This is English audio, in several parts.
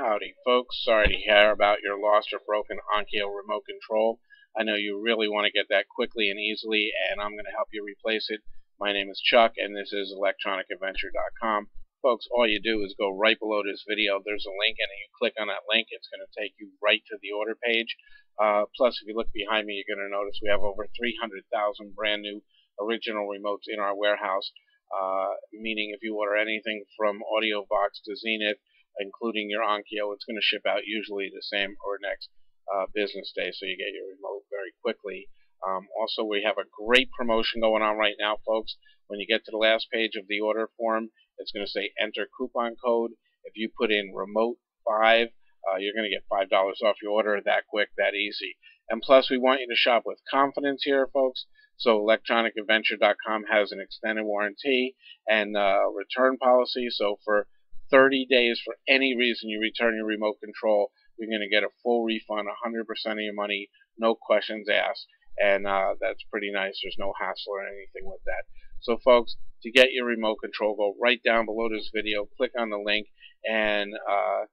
Howdy, folks. Sorry to hear about your lost or broken Onkyo remote control. I know you really want to get that quickly and easily, and I'm going to help you replace it. My name is Chuck, and this is electronicadventure.com. Folks, all you do is go right below this video. There's a link, and you click on that link. It's going to take you right to the order page. Uh, plus, if you look behind me, you're going to notice we have over 300,000 brand new original remotes in our warehouse. Uh, meaning, if you order anything from AudioVox to Zenith, including your Onkyo, it's going to ship out usually the same or next uh, business day, so you get your remote very quickly. Um, also, we have a great promotion going on right now, folks. When you get to the last page of the order form, it's going to say enter coupon code. If you put in remote 5, uh, you're going to get $5 off your order that quick, that easy. And plus, we want you to shop with confidence here, folks. So electronicadventure.com has an extended warranty and uh, return policy. So for 30 days for any reason you return your remote control, you're going to get a full refund, 100% of your money, no questions asked. And uh, that's pretty nice. There's no hassle or anything with that. So, folks, to get your remote control, go right down below this video, click on the link, and uh,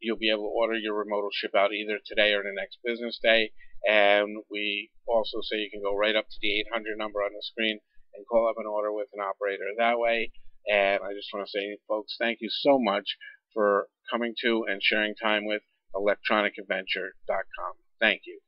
you'll be able to order your remote will ship out either today or the next business day. And we also say you can go right up to the 800 number on the screen and call up an order with an operator that way. And I just want to say, folks, thank you so much for coming to and sharing time with electronicadventure.com. Thank you.